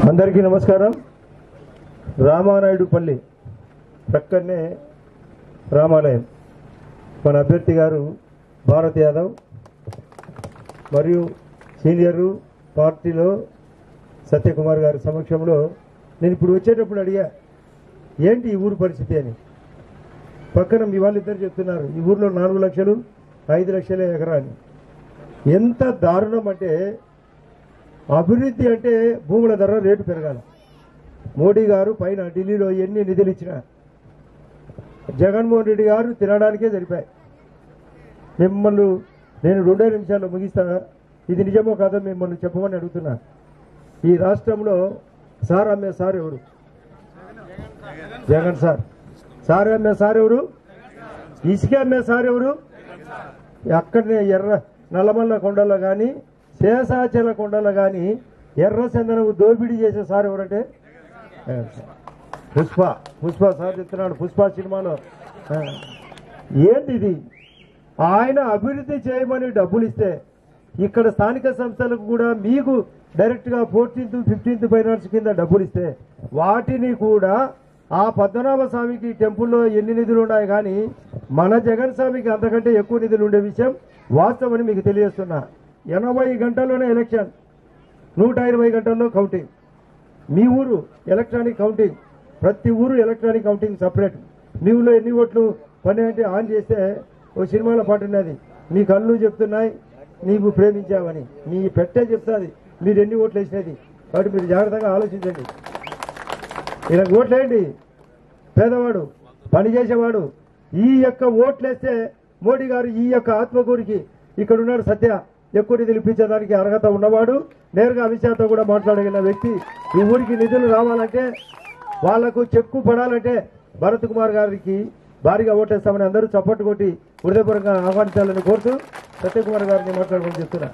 అందరికీ నమస్కారం. రామానాయుడుపల్లి ప్రక్కనే రామాలయం. మన అభ్యర్థి గారు భారత్ యాదవ్ మరియు సీనియరు పార్టీలో సత్యకుమార్ గారి సమక్షంలో నేను ఇప్పుడు వచ్చేటప్పుడు అడిగా ఏంటి ఈ ఊరు పరిస్థితి అని? పక్కన మీ వాళ్ళిద్దరు చెప్తున్నారు ఈ ఊర్లో నాలుగు లక్షలు ఐదు లక్షలే ఎకరాని ఎంత దారుణం అంటే అభివృద్ధి అంటే భూముల ధర రేటు పెరగాలి. మోడీ గారు పైన ఢిల్లీలో ఎన్ని నిధులు ఇచ్చినా జగన్మోహన్ రెడ్డి గారు తినడానికే జరిపాయి మిమ్మల్ని నేను రెండే నిమిషాల్లో ముగిస్తా. ఇది నిజమో కాదో మిమ్మల్ని చెప్పమని అడుగుతున్నా. ఈ రాష్ట్రంలో సార్ అమ్మే సార్ ఎవరు? జగన్ సార్. సార్ అమ్మే సార్ ఎవరు? ఇసుక అమ్మే సార్ ఎవరు? అక్కడనే ఎర్ర నల్లమల్ల కొండలో కానీ శేషాచల కొండలు కానీ ఎర్ర చందనం దోపిడీ చేసే సార్ ఎవరంటే? పుష్ప. పుష్ప సార్ చెప్తున్నాడు. పుష్ప సినిమాలో. ఏంటిది? ఏంటి ఇది ఆయన అభివృద్ధి చేయమని డబ్బులు ఇస్తే ఇక్కడ స్థానిక సంస్థలకు కూడా మీకు డైరెక్ట్గా ఫోర్టీన్త్ ఫిఫ్టీన్త్ ఫైనాన్స్ కింద డబ్బులు ఇస్తే వాటిని కూడా ఆ పద్మనాభ స్వామికి టెంపుల్లో ఎన్ని నిధులు ఉన్నాయి కానీ మన జగన్ స్వామికి అంతకంటే ఎక్కువ నిధులు ఉండే విషయం వాస్తవని మీకు తెలియజేస్తున్నా. ఎనభై గంటల్లోనే ఎలక్షన్. నూట ఇరవై గంటల్లో కౌంటింగ్. మీ ఊరు ఎలక్ట్రానిక్ కౌంటింగ్. ప్రతి ఊరు ఎలక్ట్రానిక్ కౌంటింగ్ సపరేట్. మీ ఊళ్ళో ఎన్ని ఓట్లు పని అంటే ఆన్ చేస్తే ఓ సినిమాలో పాట ఉన్నది. మీ కళ్ళు చెప్తున్నాయి నీవు ప్రేమించావని. మీ పెట్టే చెప్తాది. మీరు ఎన్ని ఓట్లు వేసినది? కాబట్టి మీరు జాగ్రత్తగా ఆలోచించండి. ఇలా ఓట్లేయండి. పేదవాడు పని చేసేవాడు ఈ యొక్క ఓట్లేస్తే మోడీ గారు ఈ యొక్క ఆత్మకూరికి ఇక్కడ ఉన్నాడు సత్య. ఎక్కువ నిధులు అర్హత ఉన్నవాడు నేరుగా అమిత్ కూడా మాట్లాడగలిగిన వ్యక్తి. ఈ ఊరికి నిధులు రావాలంటే వాళ్ళకు చెక్కు పడాలంటే భరత్ కుమార్ గారికి భారీగా ఓటేస్తామని అందరూ చప్పట్టు కొట్టి హృదయపూర్వకంగా ఆహ్వానించాలని కోరుతూ సత్యకుమార్ గారిని మాట్లాడుకుని చెప్తున్నా.